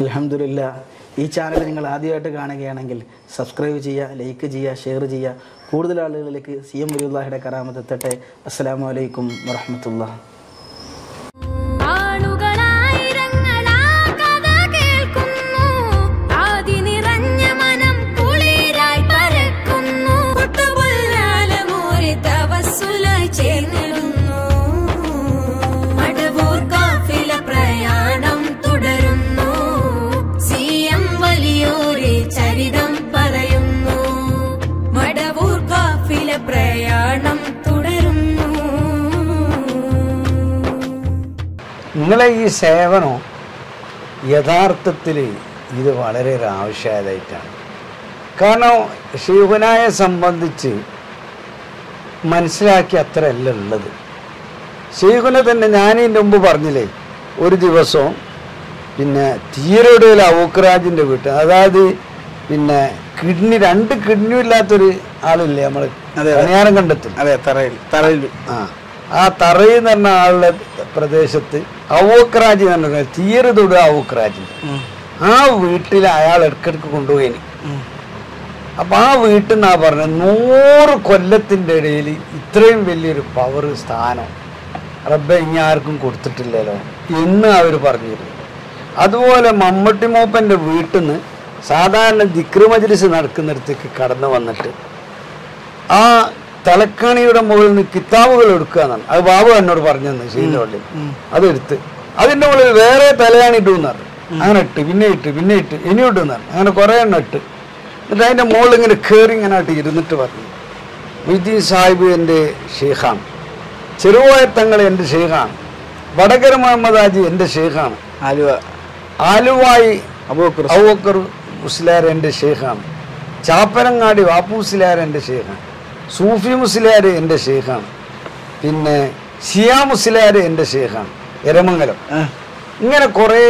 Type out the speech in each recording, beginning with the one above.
അലഹമില്ല ഈ ചാനൽ നിങ്ങൾ ആദ്യമായിട്ട് കാണുകയാണെങ്കിൽ സബ്സ്ക്രൈബ് ചെയ്യുക ലൈക്ക് ചെയ്യുക ഷെയർ ചെയ്യുക. കൂടുതൽ ആളുകളിലേക്ക് സി എം വലിയുള്ളാഹിയുടെ കരാമത്തെത്തട്ടെ അസ്സാം വലൈക്കും വറഹമത്തുള്ള നിങ്ങളെ ഈ സേവനം യഥാർത്ഥത്തിൽ ഇത് വളരെ ഒരു ആവശ്യമായതായിട്ടാണ് കാരണം ഷീഹുനായെ സംബന്ധിച്ച് മനസ്സിലാക്കി അത്രയല്ല ഉള്ളത്. ഷീഹുന തന്നെ ഇതിന്റെ മുമ്പ് പറഞ്ഞില്ലേ ഒരു ദിവസം പിന്നെ തീരൊടുവിൽ ഔക്രാജിന്റെ വീട്ട് അതായത് പിന്നെ കിഡ്നി രണ്ട് കിഡ്നിയും ഇല്ലാത്തൊരു ആളില്ലേ നമ്മൾ അതെ. കണിയാരം കണ്ടെത്തും. അതെ തറയിൽ തറയിൽ. ആ. ആ തറയിൽ എന്ന് പറഞ്ഞ ആളുടെ പ്രദേശത്ത് അവക്രാജി എന്ന് പറഞ്ഞ തൊടു അവക്രാജി ആ വീട്ടിൽ അയാൾ ഇടക്കിടക്ക് കൊണ്ടുപോയി അപ്പൊ ആ വീട്ടിൽ നിന്നാ പറഞ്ഞത് നൂറ് കൊല്ലത്തിന്റെ ഇടയിൽ ഇത്രയും വലിയൊരു പവർ സ്ഥാനം റബ്ബെ ഇനി ആർക്കും കൊടുത്തിട്ടില്ലല്ലോ എന്ന് അവർ പറഞ്ഞിരുന്നു. അതുപോലെ മമ്മട്ടി മോപ്പന്റെ വീട്ടിൽ നിന്ന് സാധാരണ ദിക്ർ മജ്ലിസ് നടക്കുന്നിടത്തേക്ക് കടന്നു വന്നിട്ട് ആ തലക്കണിയുടെ മുകളിൽ നിന്ന് കിതാബുകൾ എടുക്കുക എന്നാണ്. അത് ബാബു എന്നോട് പറഞ്ഞു തന്നെ ശീലവള്ളി അതെടുത്ത് അതിന്റെ മുകളിൽ വേറെ തലയാണി ഇട്ടു അങ്ങനെ ഇട്ട് പിന്നെ ഇട്ട് പിന്നെ ഇട്ട് ഇനി ഇട്ടു എന്നാണ് അങ്ങനെ കുറെ എണ്ണം ഇട്ട്. എന്നിട്ട് അതിന്റെ മുകളിൽ ഇങ്ങനെ കയറി ഇങ്ങനെ ആയിട്ട് ഇരുന്നിട്ട് പറഞ്ഞു. വിജി സാഹിബ് എന്റെ ഷെയ്ഖാണ് ചെറുവായത്തങ്ങൾ എന്റെ ഷെയ്ഖാണ് വടകര മുഹമ്മദ് ആജി എന്റെ ഷെയ്ഖാണ് ആലുവ. ആലുവായി അബൂക്കർ അബൂക്കർ മുസ്ലാർ എന്റെ ഷെയ്ഖാണ് ചാപ്പനങ്ങാടി വാപ്പൂസിലാർ എന്റെ ഷെയ്ഖാണ് സൂഫി മുസ്ലിയാർ എന്റെ ഷെയ്ഖാണ് പിന്നെ ഷിയാ മുസ്ലിയാർ എന്റെ ഷെയ്ഖാണ് എരമംഗലം. ഇങ്ങനെ കുറേ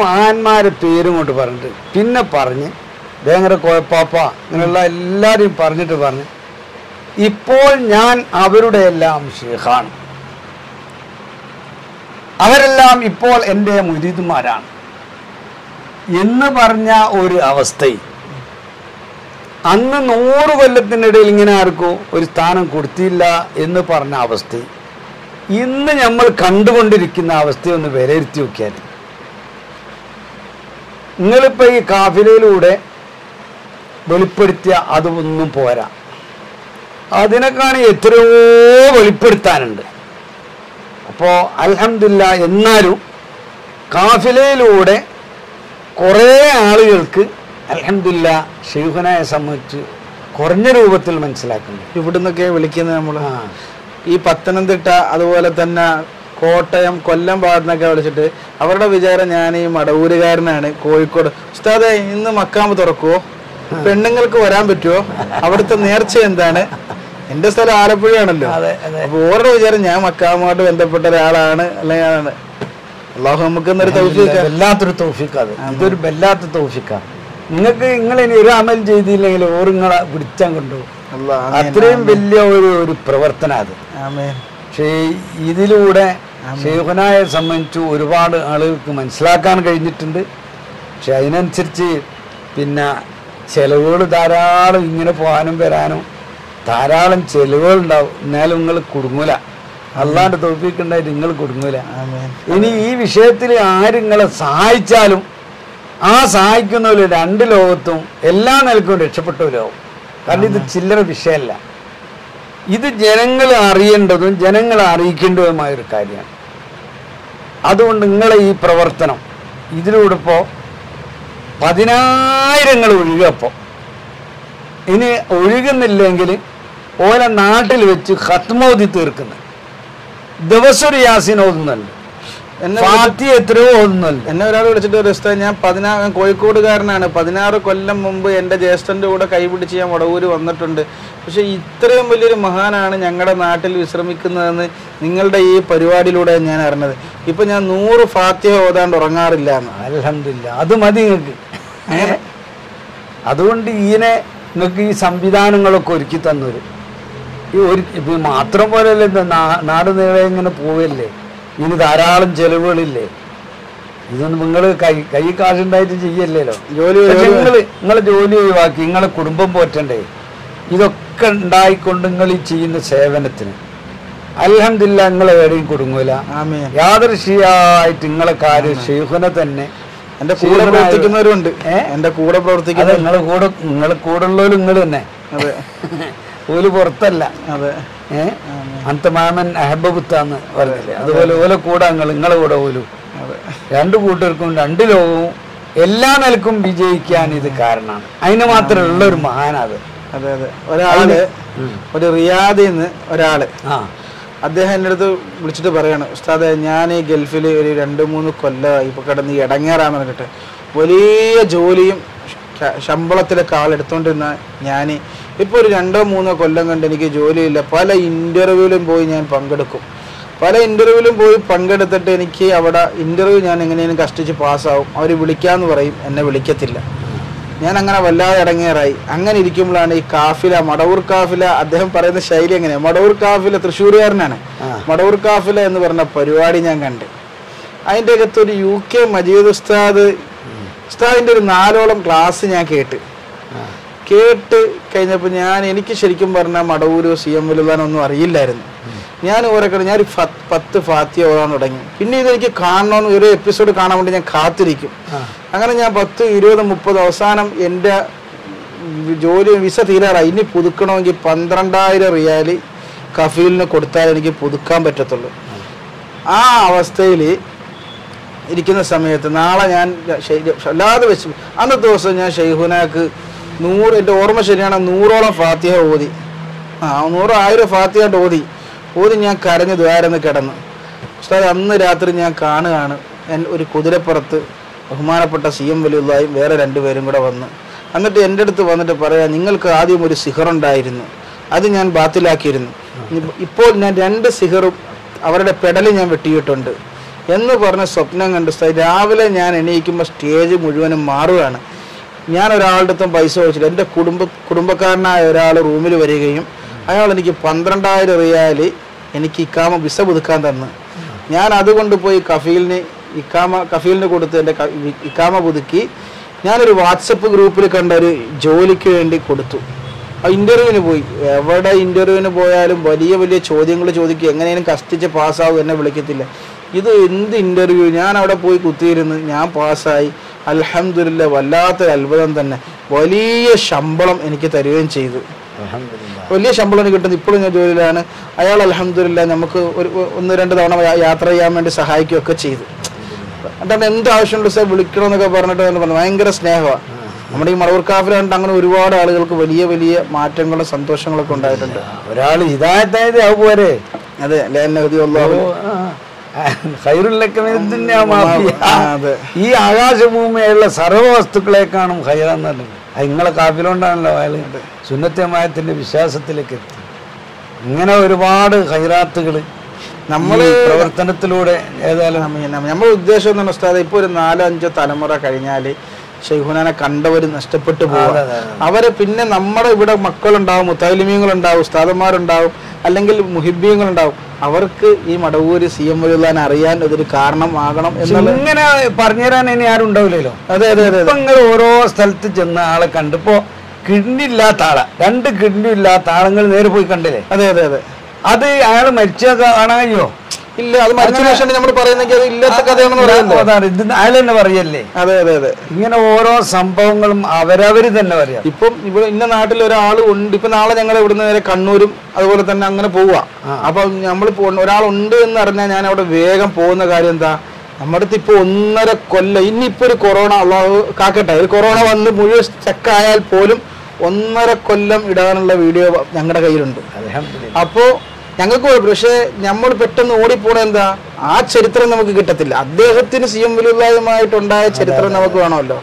മഹാന്മാരെ പേരും കൊണ്ട് പറഞ്ഞിട്ട് പിന്നെ പറഞ്ഞ് ഭയങ്കര കോയപ്പാപ്പ ഇങ്ങനെയുള്ള എല്ലാവരെയും പറഞ്ഞിട്ട് പറഞ്ഞ് ഇപ്പോൾ ഞാൻ അവരുടെ എല്ലാം ഷെയ്ഖാണ് അവരെല്ലാം ഇപ്പോൾ എന്റെ മുരീദുമാരാണ്. എന്ന് പറഞ്ഞ ഒരു അവസ്ഥയിൽ അന്ന് നൂറ് കൊല്ലത്തിനിടയിൽ ഇങ്ങനെ ആർക്കും ഒരു സ്ഥാനം കൊടുത്തില്ല എന്ന് പറഞ്ഞ അവസ്ഥ. ഇന്ന് നമ്മൾ കണ്ടുകൊണ്ടിരിക്കുന്ന അവസ്ഥയൊന്ന് വിലയിരുത്തി നോക്കിയാൽ നിങ്ങളിപ്പോൾ ഈ കാഫിലയിലൂടെ വെളിപ്പെടുത്തിയ അതൊന്നും പോരാ. അതിനേക്കാണ് എത്രയോ വെളിപ്പെടുത്താനുണ്ട്. അപ്പോൾ അലഹമില്ല എന്നാലും കാഫിലയിലൂടെ കുറേ ആളുകൾക്ക് അൽഹംദുലില്ല ഷെയ്ഖുനായെ സംബന്ധിച്ച് കുറഞ്ഞ രൂപത്തിൽ മനസ്സിലാക്കുന്നു. ഇവിടുന്നൊക്കെ വിളിക്കുന്നത് നമ്മൾ ഈ പത്തനംതിട്ട അതുപോലെ തന്നെ കോട്ടയം കൊല്ലം ഭാഗത്തുനിന്നൊക്കെ വിളിച്ചിട്ട് അവരുടെ വിചാരം ഞാൻ ഈ മടവൂരുകാരനാണ് കോഴിക്കോട്. ഉസ്താദെ ഇന്ന് മക്കാമ്പ് തുറക്കുവോ? പെണ്ണുങ്ങൾക്ക് വരാൻ പറ്റുമോ അവിടുത്തെ നേർച്ച എന്താണ്? എന്റെ സ്ഥലം ആലപ്പുഴയാണല്ലോ. അപ്പൊ ഓരോ വിചാരം ഞാൻ മക്കാമുമായിട്ട് ബന്ധപ്പെട്ട ഒരാളാണ് അല്ലെങ്കിൽ അള്ളാഹു നമുക്ക് എന്നൊരു തൗഫീഖ് വല്ലാത്തൊരു തൗഫിക്ക ഇതൊരു വല്ലാത്ത തൗഫിക്ക നിങ്ങൾക്ക് നിങ്ങൾ ഇനി ഒരു അമൽ ചെയ്തില്ലെങ്കിൽ ഓർ നിങ്ങളെ പിടിച്ചാൻ കൊണ്ടുപോകും. അത്രയും വലിയ ഒരു ഒരു പ്രവർത്തന അത്. പക്ഷേ ഇതിലൂടെ ഷെയ്ഖുനായെ സംബന്ധിച്ച് ഒരുപാട് ആളുകൾക്ക് മനസ്സിലാക്കാൻ കഴിഞ്ഞിട്ടുണ്ട്. പക്ഷെ അതിനനുസരിച്ച് പിന്നെ ചെലവുകൾ ധാരാളം ഇങ്ങനെ പോകാനും വരാനും ധാരാളം ചെലവുകൾ ഉണ്ടാവും. എന്നാലും നിങ്ങൾ കുടുങ്ങൂല. അല്ലാണ്ട് തോപ്പിക്കുണ്ടായിട്ട് നിങ്ങൾ കുടുങ്ങൂല. ഇനി ഈ വിഷയത്തിൽ ആര് നിങ്ങളെ സഹായിച്ചാലും ആ സഹായിക്കുന്നവർ രണ്ട് ലോകത്തും എല്ലാ നിലക്കും രക്ഷപ്പെട്ടവരാവും കാരണം ഇത് ചില്ലറ വിഷയമല്ല. ഇത് ജനങ്ങൾ അറിയേണ്ടതും ജനങ്ങളെ അറിയിക്കേണ്ടതുമായ ഒരു കാര്യമാണ്. അതുകൊണ്ട് നിങ്ങളെ ഈ പ്രവർത്തനം ഇതിലൂടെ ഇപ്പോൾ പതിനായിരങ്ങൾ ഒഴുകപ്പോൾ ഇനി ഒഴുകുന്നില്ലെങ്കിൽ ഓല നാട്ടിൽ വെച്ച് ഹത്മോതി തീർക്കുന്നത്. ദിവസം ഒരു യാസീൻ ഫാത്തി എത്രയോ ഒന്നല്ല എന്നെ ഒരാൾ വിളിച്ചിട്ട് ഒരു ഞാൻ പതിനാ ഞാൻ കോഴിക്കോടുകാരനാണ്. പതിനാറ് കൊല്ലം മുമ്പ് എന്റെ ജ്യേഷ്ഠന്റെ കൂടെ കൈപിടിച്ച് ഞാൻ വടവൂര് വന്നിട്ടുണ്ട്. പക്ഷേ ഇത്രയും വലിയൊരു മഹാനാണ് ഞങ്ങളുടെ നാട്ടിൽ വിശ്രമിക്കുന്നതെന്ന് നിങ്ങളുടെ ഈ പരിപാടിയിലൂടെ ഞാൻ അറിഞ്ഞത്. ഇപ്പൊ ഞാൻ നൂറ് ഫാത്തിഹ ഓതാണ്ട് ഉറങ്ങാറില്ല എന്ന്. അലഹമില്ല അത് മതി നിങ്ങൾക്ക് അതുകൊണ്ട് ഇതിനെ നിങ്ങൾക്ക് ഈ സംവിധാനങ്ങളൊക്കെ ഒരുക്കി തന്നൊരു ഈ ഒരു മാത്രം പോലെയല്ലേ നാട് നീളെ ഇങ്ങനെ പോവല്ലേ? ഇനി ധാരാളം ചെലവുകളില്ലേ? ഇതൊന്നും നിങ്ങൾ കൈ കൈ കാശുണ്ടായിട്ട് ചെയ്യല്ലേലോ? ജോലി നിങ്ങൾ നിങ്ങൾ ജോലി ഒഴിവാക്കി നിങ്ങളെ കുടുംബം പോറ്റണ്ടേ? ഇതൊക്കെ ഉണ്ടായിക്കൊണ്ട് നിങ്ങൾ ഈ ചെയ്യുന്ന സേവനത്തിന്. അലഹമില്ല നിങ്ങളെ എവിടെയും കുടുങ്ങൂല. യാദൃശിയായിട്ട് നിങ്ങളെ കാര്യം ഷെയ്ഖുനെ തന്നെ എന്റെ കൂടെ പ്രവർത്തിക്കുന്നവരുണ്ട്? എന്റെ കൂടെ പ്രവർത്തിക്കുന്ന നിങ്ങളെ കൂടെ നിങ്ങളെ കൂടെ ഉള്ളവരും നിങ്ങൾ തന്നെ. അതെ. ഓൽ പുറത്തല്ല. അതെ. അന്തമാമൻ അഹബബുത്താന്ന് പറഞ്ഞില്ലേ? അതുപോലെ ഓല കൂടെ നിങ്ങൾ നിങ്ങളെ കൂടെ പോലും രണ്ടു കൂട്ടർക്കും രണ്ട് ലോകവും എല്ലാ നിലക്കും വിജയിക്കാൻ ഇത് കാരണമാണ്. അതിന് മാത്രമുള്ള ഒരു മഹാനത്. അതെ അതെ. ഒരാൾ ഒരു റിയാദിൽ നിന്ന് ഒരാൾ. ആ. അദ്ദേഹം എന്റെ അടുത്ത് വിളിച്ചിട്ട് പറയാണ് ഉസ്താദെ ഞാൻ ഈ ഗൾഫിൽ ഒരു രണ്ട് മൂന്ന് കൊല്ലമായി ഇപ്പൊ കിടന്ന് ഇടങ്ങേറാന്ന് പറഞ്ഞിട്ട് വലിയ ജോലിയും ശമ്പളത്തിലൊക്കെ ആളെടുത്തോണ്ടിരുന്ന ഞാൻ ഇപ്പോൾ ഒരു രണ്ടോ മൂന്നോ കൊല്ലം കണ്ട് എനിക്ക് ജോലിയില്ല. പല ഇന്റർവ്യൂവിലും പോയി ഞാൻ പങ്കെടുക്കും. പല ഇന്റർവ്യൂവിലും പോയി പങ്കെടുത്തിട്ട് എനിക്ക് അവിടെ ഇന്റർവ്യൂ ഞാൻ എങ്ങനെയും കഷ്ടിച്ച് പാസ്സാവും. അവർ വിളിക്കാന്ന് പറയും എന്നെ വിളിക്കത്തില്ല. ഞാൻ അങ്ങനെ വല്ലാതെ ഇടങ്ങേറായി. അങ്ങനെ ഇരിക്കുമ്പോഴാണ് ഈ കാഫില മടവൂർ കാഫില അദ്ദേഹം പറയുന്ന ശൈലി എങ്ങനെയാണ് മടവൂർ കാഫില തൃശ്ശൂരുകാരനാണ്. മടവൂർ കാഫില എന്ന് പറഞ്ഞ പരിപാടി ഞാൻ കണ്ട്. അതിന്റെ അകത്ത് ഒരു യു കെ മജീദ് ഉസ്താദ് ഉസ്താദിന്റെ ഒരു നാലോളം ക്ലാസ് ഞാൻ കേട്ട്. കേട്ട് കഴിഞ്ഞപ്പോൾ ഞാൻ എനിക്ക് ശരിക്കും പറഞ്ഞാൽ മടവൂരോ സി എം വലുതാനോ ഒന്നും അറിയില്ലായിരുന്നു. ഞാൻ ഓരോക്കെ ഞാൻ ഒരു പത്ത് ഫാത്തിയ ഓടാൻ തുടങ്ങി. പിന്നെ ഇതെനിക്ക് കാണണമെന്ന് ഒരു എപ്പിസോഡ് കാണാൻ വേണ്ടി ഞാൻ കാത്തിരിക്കും. അങ്ങനെ ഞാൻ പത്ത് ഇരുപത് മുപ്പത് അവസാനം എന്റെ ജോലി വിസ തീരാറായി. ഇനി പുതുക്കണമെങ്കിൽ പന്ത്രണ്ടായിരം റിയാൽ കഫീലിന് കൊടുത്താൽ എനിക്ക് പുതുക്കാൻ പറ്റത്തുള്ളൂ. ആ അവസ്ഥയിൽ ഇരിക്കുന്ന സമയത്ത് നാളെ ഞാൻ അല്ലാതെ വെച്ച് അന്നത്തെ ദിവസം ഞാൻ ഷെയ്ഹുനാക്ക് നൂറ് എന്റെ ഓർമ്മ ശരിയാണ് നൂറോളം ഫാത്തിഹ ഓതി. ആ നൂറ് ആയിരം ഫാത്തിയായിട്ട് ഓതി. ഓതി ഞാൻ കരഞ്ഞ് ദ്വാരന്ന് കിടന്നു. ഉസ്താദ് അന്ന് രാത്രി ഞാൻ കാണുകയാണ്. എൻ ഒരു കുതിരപ്പുറത്ത് ബഹുമാനപ്പെട്ട സി എം വലിയുള്ളതായും വേറെ രണ്ടുപേരും കൂടെ വന്ന്. എന്നിട്ട് എന്റെ അടുത്ത് വന്നിട്ട് പറയാം നിങ്ങൾക്ക് ആദ്യം ഒരു സിഹറുണ്ടായിരുന്നു അത് ഞാൻ ബാത്തിലാക്കിയിരുന്നു. ഇപ്പോൾ ഞാൻ രണ്ട് സിഹറും അവരുടെ പെടൽ ഞാൻ വെട്ടിയിട്ടുണ്ട്. എന്ന് പറഞ്ഞ സ്വപ്നം കണ്ട് രാവിലെ ഞാൻ എണീക്കുമ്പോൾ സ്റ്റേജ് മുഴുവനും മാറുകയാണ്. ഞാൻ ഒരാളുടെ അടുത്തും പൈസ ചോദിച്ചില്ല. എന്റെ കുടുംബ കുടുംബക്കാരനായ ഒരാൾ റൂമിൽ വരികയും അയാൾ എനിക്ക് പന്ത്രണ്ടായിരം റിയാൽ എനിക്ക് ഇക്കാമ വിസ പുതുക്കാൻ തന്നു. ഞാൻ അതുകൊണ്ട് പോയി കഫീലിന് ഇക്കാമ കഫീലിന് കൊടുത്ത് എന്റെ ഇക്കാമ പുതുക്കി ഞാനൊരു വാട്സപ്പ് ഗ്രൂപ്പിൽ കണ്ട ഒരു ജോലിക്ക് വേണ്ടി കൊടുത്തു. ആ ഇന്റർവ്യൂവിന് പോയി. എവിടെ ഇന്റർവ്യൂവിന് പോയാലും വലിയ വലിയ ചോദ്യങ്ങൾ ചോദിക്കുക എങ്ങനെയും കഷ്ടിച്ച് പാസ്സാവും എന്നെ വിളിക്കത്തില്ല. ഇത് എന്ത് ഇന്റർവ്യൂ? ഞാൻ അവിടെ പോയി കുത്തിയിരുന്ന് ഞാൻ പാസ്സായി. അൽഹംദുലില്ല വല്ലാത്തൊരു അത്ഭുതം തന്നെ. വലിയ ശമ്പളം എനിക്ക് തരികയും ചെയ്തു. വലിയ ശമ്പളം എനിക്ക് കിട്ടുന്നത് ഇപ്പോഴും ഞാൻ ജോലിയിലാണ്. അയാൾ അലഹമില്ല നമുക്ക് ഒരു ഒന്ന് രണ്ട് തവണ യാത്ര ചെയ്യാൻ വേണ്ടി സഹായിക്കുകയൊക്കെ ചെയ്തു. എന്താണ് എന്ത് ആവശ്യമുണ്ട് സാർ വിളിക്കണമെന്നൊക്കെ പറഞ്ഞിട്ട് എന്ന് പറഞ്ഞു. ഭയങ്കര സ്നേഹമാണ് നമ്മുടെ ഈ മടവൂർ കാഫിലാണ്ട് അങ്ങനെ ഒരുപാട് ആളുകൾക്ക് വലിയ വലിയ മാറ്റങ്ങളും സന്തോഷങ്ങളൊക്കെ ഉണ്ടായിട്ടുണ്ട്. ഒരാൾ ഹിദായത്തായത് അത് അതെ ലേനഹദി അള്ളാഹു. ഈ ആകാശഭൂമിയുള്ള സർവ വസ്തുക്കളെക്കാണും ഹൈറാന്ന് പറഞ്ഞത് അത് നിങ്ങളെ കാപ്പിലുകൊണ്ടാണല്ലോ അയാൾ സുന്നത്യമായത്തിന്റെ വിശ്വാസത്തിലേക്ക് എത്തി. ഇങ്ങനെ ഒരുപാട് ഹൈറാത്തുകൾ നമ്മൾ പ്രവർത്തനത്തിലൂടെ ഏതായാലും നമ്മൾ ഉദ്ദേശം എന്ന് ഉസ്താദ് ഇപ്പൊ ഒരു നാലോ അഞ്ചോ തലമുറ കഴിഞ്ഞാൽ ഷെയ്ഖുനാനെ കണ്ടവർ നഷ്ടപ്പെട്ടു പോകും. അവരെ പിന്നെ നമ്മുടെ ഇവിടെ മക്കളുണ്ടാവും മുത്താലിമീങ്ങളുണ്ടാവും ഉസ്താദന്മാരുണ്ടാവും അല്ലെങ്കിൽ മുഹിബീങ്ങളുണ്ടാവും അവർക്ക് ഈ മടവൂര് സി എം വലുതാൻ അറിയാൻ ഇതൊരു കാരണമാകണം എന്നുള്ള ഇങ്ങനെ പറഞ്ഞുതരാൻ ഇനി ആരും ഉണ്ടാവില്ലല്ലോ. അതെ അതെ അതെ നിങ്ങൾ ഓരോ സ്ഥലത്ത് ചെന്ന ആളെ കണ്ടിപ്പോ കിഡ്നി ഇല്ലാത്ത ആളെ. രണ്ട് കിഡ്നി ഇല്ലാത്ത ആളുകൾ നേരെ പോയി കണ്ടില്ലേ? അതെ അതെ അതെ. അത് അയാൾ മരിച്ച കാണാൻ ഇല്ല അത് മരിച്ച ശേഷം നമ്മൾ പറയുന്നെങ്കിൽ അത് ഇല്ലാത്ത കഥയാണെന്ന് പറയുന്നത്? അയാൾ തന്നെ പറയല്ലേ? അതെ അതെ അതെ. ഇങ്ങനെ ഓരോ സംഭവങ്ങളും അവരവര് തന്നെ പറയാം. ഇപ്പം ഇവിടെ ഇന്ന നാട്ടിൽ ഒരാൾ ഉണ്ട്. ഇപ്പൊ നാളെ ഞങ്ങൾ ഇവിടുന്ന് നേരെ കണ്ണൂരും അതുപോലെ തന്നെ അങ്ങനെ പോവുക അപ്പൊ നമ്മൾ ഒരാളുണ്ട് എന്ന് അറിഞ്ഞാൽ ഞാൻ അവിടെ വേഗം പോകുന്ന കാര്യം എന്താ? നമ്മുടെ അടുത്ത് ഇപ്പൊ ഒന്നര കൊല്ലം ഇനിയിപ്പോ ഒരു കൊറോണ അള്ളാഹു കാക്കട്ടെ. ഒരു കൊറോണ വന്ന് മുഴുവൻ ചെക്കായാൽ പോലും ഒന്നര കൊല്ലം ഇടാനുള്ള വീഡിയോ ഞങ്ങളുടെ കയ്യിലുണ്ട്. അൽഹംദുലില്ലാ. ഞങ്ങൾക്ക് കുഴപ്പമില്ല പക്ഷേ നമ്മൾ പെട്ടെന്ന് ഓടിപ്പോണ എന്താ? ആ ചരിത്രം നമുക്ക് കിട്ടത്തില്ല. അദ്ദേഹത്തിന് സി എം വലിയുള്ളതുമായിട്ടുണ്ടായ ചരിത്രം നമുക്ക് വേണമല്ലോ.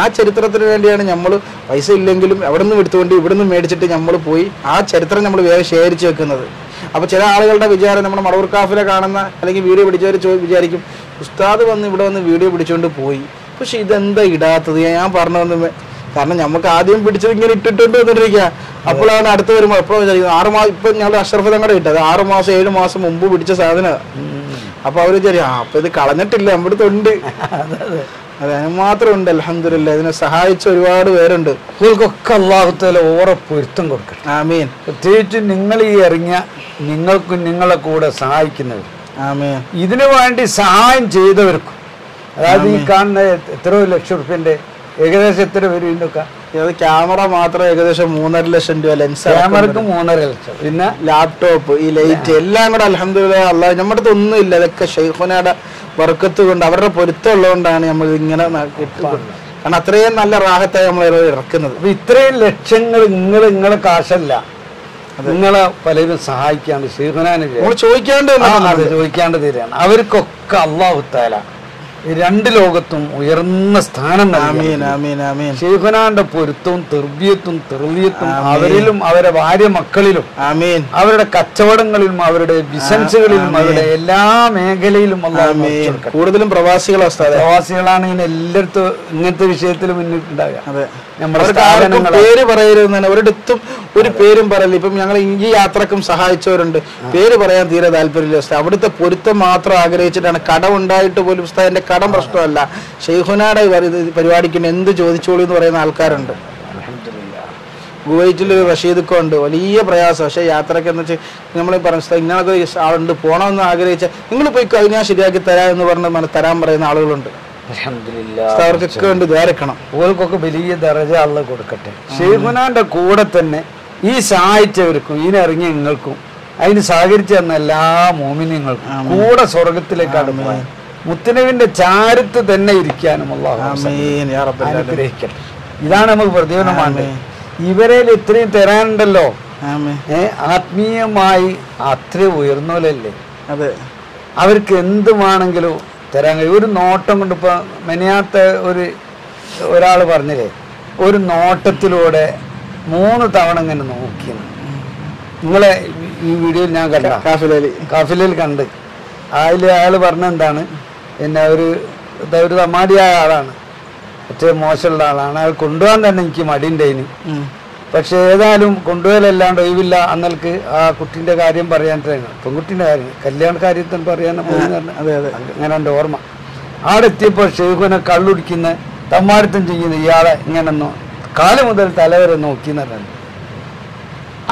ആ ചരിത്രത്തിന് വേണ്ടിയാണ് നമ്മൾ പൈസ ഇല്ലെങ്കിലും അവിടെ നിന്ന് എടുത്തുകൊണ്ട് ഇവിടെ നിന്ന് മേടിച്ചിട്ട് നമ്മൾ പോയി ആ ചരിത്രം നമ്മൾ വേറെ ശേഖരിച്ച് വെക്കുന്നത്. അപ്പോൾ ചില ആളുകളുടെ വിചാരം നമ്മൾ മടവൂർ കാഫിലെ കാണുന്ന അല്ലെങ്കിൽ വീഡിയോ പിടിച്ചവർ വിചാരിക്കും ഉസ്താദ് വന്ന് ഇവിടെ വന്ന് വീഡിയോ പിടിച്ചുകൊണ്ട് പോയി. പക്ഷെ ഇതെന്താ ഇടാത്തത്? ഞാൻ പറഞ്ഞു വന്ന് കാരണം നമുക്ക് ആദ്യം പിടിച്ചത് ഇങ്ങനെ ഇട്ടിട്ടുണ്ട് വന്നിട്ടിരിക്കുക അപ്പോഴാണ് അടുത്ത് വരുമ്പോൾ എപ്പോഴും വിചാരിക്കുന്നത് ആറ് മാസം ഇപ്പം ഞങ്ങൾ അഷ്റഫ് തങ്ങളുടെ ഇട്ടത് ആറ് മാസം ഏഴ് മാസം മുമ്പ് പിടിച്ച സാധനം. അപ്പൊ അവർ വിചാരിക്കും ആ അപ്പൊ ഇത് കളഞ്ഞിട്ടില്ല നമ്മുടെ അടുത്തുണ്ട് അതെ മാത്രം ഉണ്ട് അലഹമില്ല ഇതിനെ സഹായിച്ച ഒരുപാട് പേരുണ്ട്. നിങ്ങൾക്കൊക്കെ അള്ളാഹുത്തല ഓറെ പൊരുത്തം കൊടുക്കട്ടെ. ആമീൻ. പ്രത്യേകിച്ച് നിങ്ങൾ ഈ ഇറങ്ങിയ നിങ്ങൾക്കും നിങ്ങളെ കൂടെ സഹായിക്കുന്നവർ ആമീൻ. ഇതിനു വേണ്ടി സഹായം ചെയ്തവർക്കും. അതായത് ഈ കാണുന്ന എത്രയോ ലക്ഷം റുപ്യന്റെ ഏകദേശം എത്ര വരും ഇതിനൊക്കെ അത് ക്യാമറ മാത്രം ഏകദേശം മൂന്നര ലക്ഷം രൂപ ലെൻസ് ക്യാമറക്ക് മൂന്നര ലക്ഷം. പിന്നെ ലാപ്ടോപ്പ് ഈ ലൈറ്റ് എല്ലാം കൂടെ അലഹമില്ല അല്ല നമ്മുടെ അടുത്ത് ഒന്നും ഇല്ല. ഇതൊക്കെ ഷെയ്ഖുനയുടെ വർക്കത്ത് കൊണ്ട് അവരുടെ പൊരുത്തം ഉള്ളതുകൊണ്ടാണ് നമ്മൾ ഇങ്ങനെ കാരണം അത്രയും നല്ല റാഹത്തായി നമ്മൾ ഇറക്കുന്നത്. അപ്പൊ ഇത്രയും ലക്ഷങ്ങൾ നിങ്ങൾ നിങ്ങളെ കാശല്ല. നിങ്ങളെ പലരും സഹായിക്കാണ്ട് ഷെയ്ഖുനാനെ ചോദിക്കാണ്ട് ചോദിക്കാണ്ട് തീരാണ്. അവർക്കൊക്കെ അള്ളാഹുത്താലാണ് രണ്ട് ലോകത്തും ഉയർന്ന സ്ഥാനം ഷെയ്ഖുനാന്റെ പൊരുത്തവും തെർബിയത്തും തെർലിയത്തും അവരിലും അവരുടെ ഭാര്യ മക്കളിലും അവരുടെ കച്ചവടങ്ങളിലും അവരുടെ ബിസിനസ്സുകളിലും അവരുടെ എല്ലാ മേഖലയിലും. കൂടുതലും പ്രവാസികളെ പ്രവാസികളാണ് ഇങ്ങനെ എല്ലായിടത്തും ഇങ്ങനത്തെ വിഷയത്തിൽ മുന്നിട്ടുണ്ടാകുക പേര് പറയരുതെന്നാണ് ഒരിടത്തും ഒരു പേരും പറയില്ല ഇപ്പം ഞങ്ങൾ ഈ യാത്രക്കും സഹായിച്ചവരുണ്ട്. പേര് പറയാൻ തീരെ താല്പര്യമില്ല. ഉസ്താദ് അവിടുത്തെ പൊരുത്തം മാത്രം ആഗ്രഹിച്ചിട്ടാണ് കടം ഉണ്ടായിട്ട് പോലും ഉസ്താദിന്റെ കടം പ്രശ്നമല്ല. ഷെയ്ഹുനാടെ പരിപാടിക്ക് എന്ത് ചോദിച്ചോളൂ എന്ന് പറയുന്ന ആൾക്കാരുണ്ട്. ഗുവൈറ്റിൽ ഒരു റഷീദൊക്കെ ഉണ്ട്. വലിയ പ്രയാസം. പക്ഷേ യാത്രയ്ക്ക് എന്ന് വെച്ചാൽ നമ്മൾ പറഞ്ഞ ഇങ്ങനെ ആളുണ്ട്. പോകണമെന്ന് ആഗ്രഹിച്ച നിങ്ങൾ പോയി കഴിഞ്ഞാൽ ശരിയാക്കി തരാ എന്ന് പറഞ്ഞ് തരാൻ പറയുന്ന ആളുകളുണ്ട്. ഓർക്കൊക്കെ വലിയ ദറജ അള്ള കൊടുക്കട്ടെ. ഷെയ്ഖുനാന്റെ കൂടെ തന്നെ ഈ സഹായിച്ചവർക്കും ഇതിനിറങ്ങിയ നിങ്ങൾക്കും അതിന് സഹകരിച്ചു തന്ന എല്ലാ മോമിനിങ്ങൾക്കും കൂടെ സ്വർഗത്തിലേക്കാണ് പോയത് മുത്തനവിന്റെ ചാരത്ത് തന്നെ ഇരിക്കാനും. അനുഗ്രഹിക്കട്ടെ. ഇതാണ് നമുക്ക് പ്രതിഫലമാണ് ഇവരെ ഇത്രയും തരാനുണ്ടല്ലോ. ആത്മീയമായി അത്ര ഉയർന്നോലല്ലേ അതെ. അവർക്ക് എന്ത് വേണമെങ്കിലും തരാൻ കഴിയും. ഒരു നോട്ടം കൊണ്ട് ഇപ്പൊ മെനയാത്ത ഒരു ഒരാൾ പറഞ്ഞില്ലേ ഒരു നോട്ടത്തിലൂടെ മൂന്ന് തവണ ഇങ്ങനെ നോക്കി നിങ്ങളെ ഈ വീഡിയോയിൽ ഞാൻ കണ്ട കാഫിലയിൽ കാഫിലയിൽ കണ്ട്. അതിൽ അയാൾ പറഞ്ഞ എന്താണ് പിന്നെ ഒരു ഒരു തമാടിയായ ആളാണ്. ഏറ്റവും മോശമുള്ള ആളാണ്. അയാൾ കൊണ്ടുപോകാൻ തന്നെ എനിക്ക് മടിയുണ്ടേന് പക്ഷെ ഏതായാലും കൊണ്ടുപോയാലല്ലാണ്ട് ഒഴിവില്ല അന്നൽക്ക് ആ കുട്ടിന്റെ കാര്യം പറയാൻ പെൺകുട്ടീന്റെ കാര്യം കല്യാണ കാര്യത്തിൽ പറയാൻ അതെ അതെ. അങ്ങനെ എന്റെ ഓർമ്മ. അവിടെ എത്തിയപ്പോൾ ഷെയ്ഖുനെ കള്ളുടിക്കുന്ന തമ്മാടിത്തം ചെയ്യുന്ന ഇയാളെ ഇങ്ങനെ കാൽ മുതൽ തലവരെ നോക്കി എന്നറിഞ്ഞു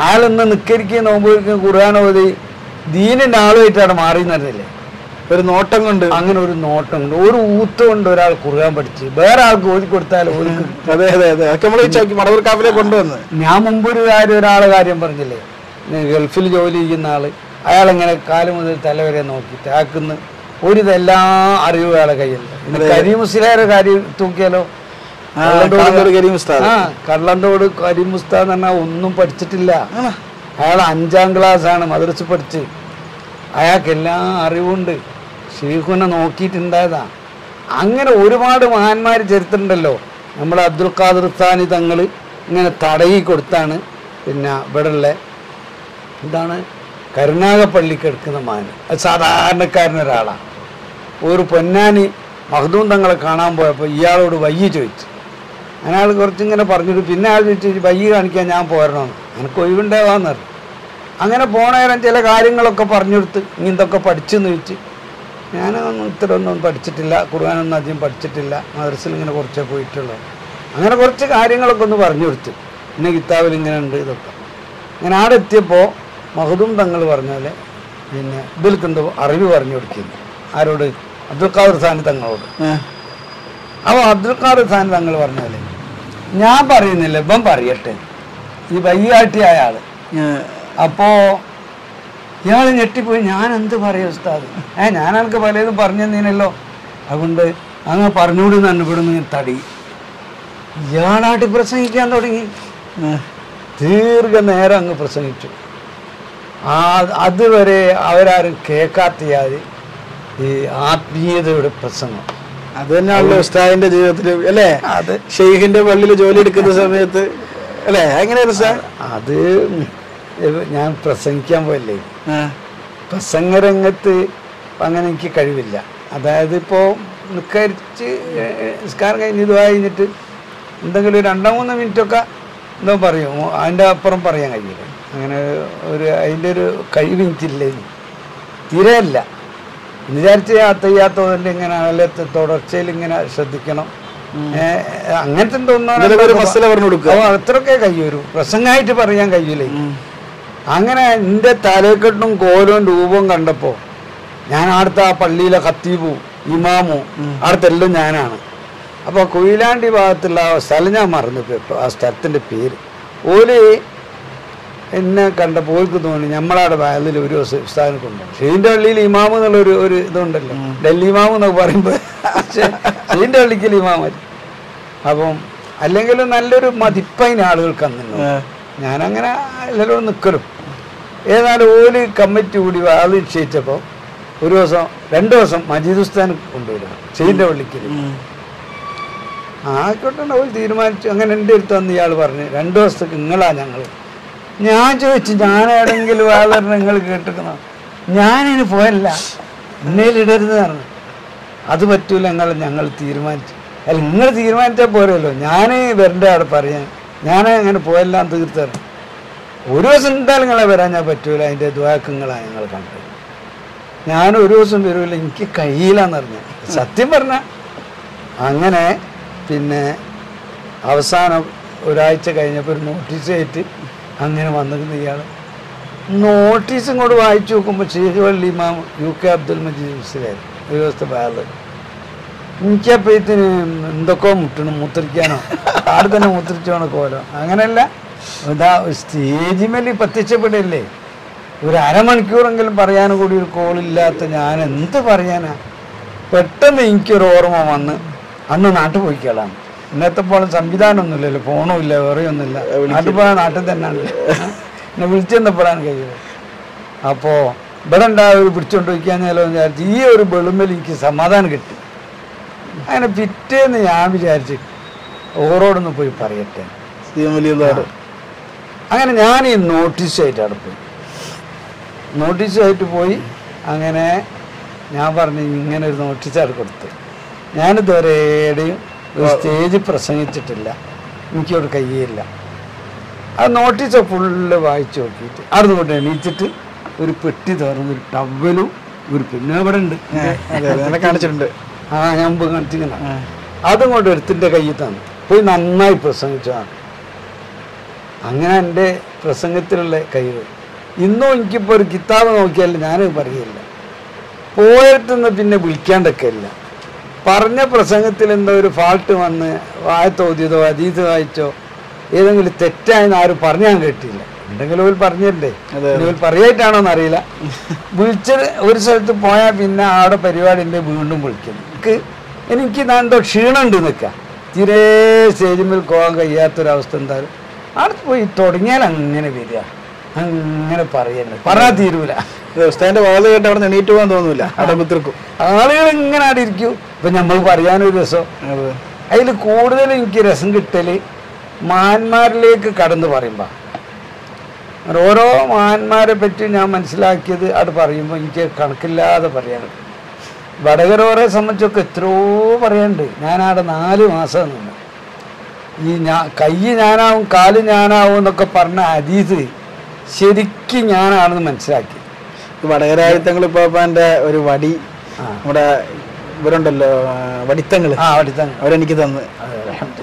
ആളൊന്ന് നിക്കരിക്കുകയും നോമ്പ് ഖുർആൻ ഓതി ദീനിന്റെ ആളുമായിട്ടാണ് മാറി എന്നറിഞ്ഞില്ലേ ഒരു നോട്ടം കൊണ്ട്. അങ്ങനെ ഒരു നോട്ടം കൊണ്ട്. ഒരു ഊത്ത് കൊണ്ട് ഒരാൾ കുറുകാൻ പഠിച്ച്. വേറെ ആൾക്ക് ഓതി കൊടുത്താൽ അതെ അതെ അതെ. അതൊക്കെ നമ്മൾ ചാക്കി മടവൂർ കാഫിലെ കൊണ്ടുവന്ന്. ഞാൻ മുമ്പ് ഒരു കാര്യം ഒരാളെ കാര്യം പറഞ്ഞില്ലേ? ഗൾഫിൽ ജോലി ചെയ്യുന്ന ആൾ. അയാൾ ഇങ്ങനെ കാൽ മുതൽ തല വരെ നോക്കിയിട്ട് ആക്കുന്ന ഒരു ഇതെല്ലാ അറിവും അയാളെ കയ്യിലുണ്ട്. ഇന്ന് കരീം കാര്യം തൂക്കിയാലോ? കള്ളന്തോട് കരീം മുസ്താദ് എന്ന് പറഞ്ഞാൽ ഒന്നും പഠിച്ചിട്ടില്ല. അയാൾ അഞ്ചാം ക്ലാസ് ആണ് മദ്രസ പഠിച്ച്. അയാൾക്ക് എല്ലാ അറിവുണ്ട് ഷെയ്ഖുനെ നോക്കിയിട്ടുണ്ടായതാ. അങ്ങനെ ഒരുപാട് മഹാന്മാർ ചരിത്രമുണ്ടല്ലോ നമ്മൾ അബ്ദുൽ ഖാദർ സാനി തങ്ങൾ ഇങ്ങനെ തടയി കൊടുത്താണ്. പിന്നെ ഇവിടെ ഉള്ള എന്താണ്? കരുണാകപ്പള്ളി കിടക്കുന്ന മാന് അത് സാധാരണക്കാരനൊരാളാണ് ഒരു പൊന്നാനി മഹദൂം തങ്ങളെ കാണാൻ പോയപ്പോൾ ഇയാളോട് വയ്യ ചോദിച്ചു. അയാൾ കുറച്ചിങ്ങനെ പറഞ്ഞിട്ട് പിന്നെ ആൾ ചോദിച്ചു വയ്യ കാണിക്കാൻ ഞാൻ പോരണമെന്ന് എനിക്ക് ഒഴിവുണ്ടാവാന്ന് അങ്ങനെ പോണേരം ചില കാര്യങ്ങളൊക്കെ പറഞ്ഞു കൊടുത്ത് ഇങ്ങനത്തൊക്കെ പഠിച്ചെന്ന് ചോദിച്ച് ഞാനൊന്നും ഇത്രയൊന്നും പഠിച്ചിട്ടില്ല ഖുർആാനൊന്നും അധികം പഠിച്ചിട്ടില്ല. മദർസിൽ ഇങ്ങനെ കുറച്ചേ പോയിട്ടുള്ളൂ. അങ്ങനെ കുറച്ച് കാര്യങ്ങളൊക്കെ ഒന്ന് പറഞ്ഞു കൊടുത്തു. പിന്നെ കിതാബിൽ ഇങ്ങനെ ഉണ്ട് ഇതൊക്കെ. അങ്ങനെ ആടെ എത്തിയപ്പോൾ മഹദൂം തങ്ങൾ പറഞ്ഞാൽ പിന്നെ ഇതിൽക്ക് എന്തോ അറിവ് പറഞ്ഞു കൊടുക്കുന്നു. ആരോട്? അബ്ദുൽ ഖാദർ സാനി തങ്ങളോട്. അപ്പോൾ അബ്ദുൽ ഖാദർ സാനി തങ്ങൾ പറഞ്ഞാൽ ഞാൻ പറയുന്നില്ല ഇപ്പം പറയട്ടെ. ഈ വയ്യാട്ടിയായ ആൾ. അപ്പോ ഇയാൾ ഞെട്ടിപ്പോയി. ഞാൻ എന്ത് പറയും ഉസ്താദ്? ഏ ഞാൻ എനിക്ക് പലതും പറഞ്ഞു തന്നീനല്ലോ അതുകൊണ്ട് അങ്ങ് പറഞ്ഞുകൂടി തന്നെ ഇവിടുന്ന് തടി. ഇയാളായിട്ട് പ്രസംഗിക്കാൻ തുടങ്ങി. ദീർഘനേരം അങ്ങ് പ്രസംഗിച്ചു. ആ അതുവരെ അവരാരും കേൾക്കാത്തയാൽ ഈ ആത്മീയതയുടെ പ്രസംഗം. അത് തന്നെയാണല്ലോ ഉസ്താദിന്റെ ജീവിതത്തിൽ അല്ലേ? അത് ഷെയ്ഖിന്റെ പള്ളിയിൽ ജോലി എടുക്കുന്ന സമയത്ത് അല്ലേ? എങ്ങനെയായിരുന്നു സാർ അത് ഞാൻ പ്രസംഗിക്കാൻ പോയല്ലേ? പ്രസംഗരംഗത്ത് അങ്ങനെ എനിക്ക് കഴിവില്ല. അതായത് ഇപ്പോൾ നിസ്കരിച്ച് നിസ്കാരം കഴിഞ്ഞ് ഇത് കഴിഞ്ഞിട്ട് എന്തെങ്കിലും ഒരു രണ്ടോ മൂന്നോ മിനിറ്റൊക്കെ എന്തോ പറയും. അതിന്റെ അപ്പുറം പറയാൻ കഴിയില്ല. അങ്ങനെ ഒരു അതിന്റെ ഒരു കഴിവ് എനിക്കില്ല തീരെയല്ല തീരെ എന്ന് വിചാരിച്ച് അത്തയ്യാത്തതിൽ ഇങ്ങനെ അല്ലെ തുടർച്ചയിൽ ഇങ്ങനെ ശ്രദ്ധിക്കണം. അങ്ങനത്തെ. ഓ, അത്രയൊക്കെ കഴിയൂരു പ്രസംഗമായിട്ട് പറയാൻ കഴിയൂലേ അങ്ങനെ എന്റെ തലക്കെട്ടും കോലും രൂപവും കണ്ടപ്പോൾ ഞാൻ അടുത്ത ആ പള്ളിയിലെ ഖത്തീബു ഇമാമു അടുത്തെല്ലാം ഞാനാണ്. അപ്പോൾ കൊയിലാണ്ടി ഭാഗത്തുള്ള ആ സ്ഥലം ഞാൻ മറന്നു കേട്ടോ ആ സ്ഥലത്തിന്റെ പേര്. ഓൽ എന്നെ കണ്ടപ്പോൾ ഓർക്ക് തോന്നി നമ്മളവിടെ വയലിൽ ഒരു ദിവസം ഉസ്താദിനെ കൊണ്ടുപോകും ഷെയ്ന്റെ പള്ളിയിൽ ഇമാമ് എന്നുള്ള ഒരു ഒരു ഇതുണ്ടല്ലോ. ഡൽഹി ഇമാമ് എന്നൊക്കെ പറയുമ്പോൾ ഷെയ്ന്റെ പള്ളിക്കൽ ഇമാമല്ല അപ്പം അല്ലെങ്കിൽ നല്ലൊരു മതിപ്പതിന് ആളുകൾക്ക് അന്നുണ്ട് ആ. ഞാനങ്ങനെ എല്ലാവരോടും നിൽക്കലും ഏതായാലും ഒരു കമ്മിറ്റി കൂടി ആൾ നിശ്ചയിച്ചപ്പോൾ ഒരു ദിവസം രണ്ട് ദിവസം മജീദ് ഉസ്താൻ കൊണ്ടുവരും ഷെയ്ന്റെ പള്ളിക്കൽ ആയിക്കോട്ടെ അവർ തീരുമാനിച്ചു. അങ്ങനെ എന്റെ അടുത്ത് വന്ന് ഇയാൾ പറഞ്ഞു രണ്ട് ദിവസത്തേക്ക് നിങ്ങളാ ഞങ്ങൾ ഞാൻ ചോദിച്ചു ഞാൻ ഏതെങ്കിലും വളരെ നിങ്ങൾ കേട്ടിരിക്കണോ ഞാനിന് പോയല്ല എന്നേലിടരുത് പറഞ്ഞു. അത് പറ്റൂല ഞങ്ങൾ ഞങ്ങൾ തീരുമാനിച്ചു. അല്ല നിങ്ങൾ തീരുമാനിച്ചാൽ പോരല്ലോ. ഞാൻ വരണ്ട അവിടെ പറയാൻ. ഞാൻ അങ്ങനെ പോയെല്ലാം തീർത്തരണം ഒരു ദിവസം എന്തായാലും നിങ്ങളെ വരാൻ ഞാൻ പറ്റൂല. അതിന്റെ ദ്വാക്കങ്ങളാണ് ഞങ്ങൾ കണ്ടത്. ഞാൻ ഒരു ദിവസം വരൂല. എനിക്ക് കഴിയില്ലെന്ന് പറഞ്ഞു സത്യം പറഞ്ഞ. അങ്ങനെ പിന്നെ അവസാനം ഒരാഴ്ച കഴിഞ്ഞപ്പോൾ ഒരു നോട്ടീസ് ആയിട്ട് അങ്ങനെ വന്നിരുന്നു ഇയാൾ നോട്ടീസ് ഇങ്ങോട്ട് വായിച്ചു നോക്കുമ്പോൾ ഷെയ്ഖ് ഇമാം യു കെ അബ്ദുൽ മജീദ് മുസ്ലിയായിരുന്നു ഒരു ദിവസത്തെ ബാലർ എനിക്കപ്പോഴത്തിന് എന്തൊക്കെയോ മുട്ടണം മൂത്രിക്കാനോ. ആടെ തന്നെ മൂത്രിച്ചോണോ കോലോ അങ്ങനെയല്ല. ഇതാ സ്റ്റേജിമേൽ പ്രത്യക്ഷപ്പെടില്ലേ? ഒരു അരമണിക്കൂറെങ്കിലും പറയാൻ കൂടി ഒരു കോളില്ലാത്ത ഞാൻ എന്ത് പറയാനാ? പെട്ടെന്ന് എനിക്കൊരു ഓർമ്മ വന്ന് അന്ന് നാട്ടിൽ പോയിക്കളാണ് ഇന്നത്തെ പോലെ സംവിധാനമൊന്നുമില്ലല്ലോ ഫോണും ഇല്ല വേറെയൊന്നുമില്ല നാട്ടിൽ പോയാൽ നാട്ടിൽ തന്നെയാണ്. എന്നെ വിളിച്ചെന്നപ്പെടാൻ കഴിയുമോ അപ്പോൾ ഇവിടെ ഉണ്ടാവും പിടിച്ചോണ്ട് എന്ന് വിചാരിച്ചു ഈ ഒരു വെളുമ്പിൽ എനിക്ക് സമാധാനം കിട്ടി. അങ്ങനെ പിറ്റേന്ന് ഞാൻ വിചാരിച്ച് ഓരോടൊന്ന് പോയി പറയട്ടെ. അങ്ങനെ ഞാൻ ഈ നോട്ടീസായിട്ടാണ് പോയി. നോട്ടീസായിട്ട് പോയി അങ്ങനെ ഞാൻ പറഞ്ഞു ഇങ്ങനെ ഒരു നോട്ടീസ് കൊടുത്ത്. ഞാനിതുവരെയും ഒരു സ്റ്റേജ് പ്രസംഗിച്ചിട്ടില്ല. എനിക്കവിടെ കയ്യില്ല ആ നോട്ടീസ് ഫുള്ള് വായിച്ചു നോക്കിയിട്ട് അവിടെ കൊണ്ട് എണീച്ചിട്ട് ഒരു പെട്ടി തുറന്ന് ഒരു ടവലും ഒരു പിന്നെ അവിടെ ഉണ്ട്. കാണിച്ചിട്ടുണ്ട്. ആ ഞാൻ കാണിച്ചിങ്ങനെ. അതും കൊണ്ട് എടുത്തിന്റെ കയ്യിൽ തന്നു. പോയി നന്നായി പ്രസംഗിച്ചതാണ്. അങ്ങനെ എന്റെ പ്രസംഗത്തിലുള്ള കഴിവ്. ഇന്നും എനിക്കിപ്പോൾ ഒരു കിതാബ് നോക്കിയാൽ ഞാൻ പറയില്ല. പോയിട്ടെന്ന് പിന്നെ വിളിക്കാണ്ടൊക്കെ ഇല്ല പറഞ്ഞ പ്രസംഗത്തിൽ എന്തോ ഒരു ഫാൾട്ട് വന്ന് വായത്തോതിയതോ അതീത് വായിച്ചോ ഏതെങ്കിലും തെറ്റായെന്ന് ആരും പറഞ്ഞു ഞാൻ കേട്ടില്ല. എന്തെങ്കിലും ഒരു പറഞ്ഞല്ലേ. ഇനി പറയായിട്ടാണോ എന്നറിയില്ല വിളിച്ചത് ഒരു സ്ഥലത്ത് പോയാൽ പിന്നെ ആടെ പരിപാടി ഉണ്ട് വീണ്ടും വിളിക്കുന്നു എനിക്ക് എനിക്ക് ഞാൻ എന്തോ ക്ഷീണമുണ്ട് നിൽക്കാം തീരെ സ്റ്റേജിൽ പോകാൻ കഴിയാത്തൊരവസ്ഥ എന്തായാലും. അവിടെ പോയി തുടങ്ങിയാൽ അങ്ങനെ വരിക. അങ്ങനെ പറയുന്നത് പറഞ്ഞാൽ തീരൂല. ഉസ്താദിന്റെ വാൾ കേട്ട് അവിടെ എണീറ്റ് പോകാൻ തോന്നൂല. അവിടെ കുത്തിർക്കും ആളുകൾ ഇങ്ങനെ അവിടെ ഇരിക്കും. ഇപ്പൊ നമ്മൾ പറയാനൊരു രസം. അതെ. അതിൽ കൂടുതൽ എനിക്ക് രസം കിട്ടൽ മാന്മാരിലേക്ക് കടന്നു പറയുമ്പോൾ ഓരോ മാന്മാരെ പറ്റി ഞാൻ മനസ്സിലാക്കിയത് അത് പറയുമ്പോൾ എനിക്ക് കണക്കില്ലാതെ പറയാനുണ്ട്. വടകരോരെ സംബന്ധിച്ചൊക്കെ എത്രയോ പറയാനുണ്ട്. ഞാനവിടെ നാല് മാസം നിന്ന്. ഈ ഞാ കൈ ഞാനാവും കാൽ ഞാനാവും എന്നൊക്കെ പറഞ്ഞ അതീത് ശരിക്കും ഞാനാണെന്ന് മനസ്സിലാക്കി. വടകരായുധങ്ങൾ എന്റെ ഒരു വടി നമ്മുടെ ഇവരുണ്ടല്ലോ വടിത്തങ്ങൾ ആ തന്നെ അവരെനിക്ക് തന്ന്.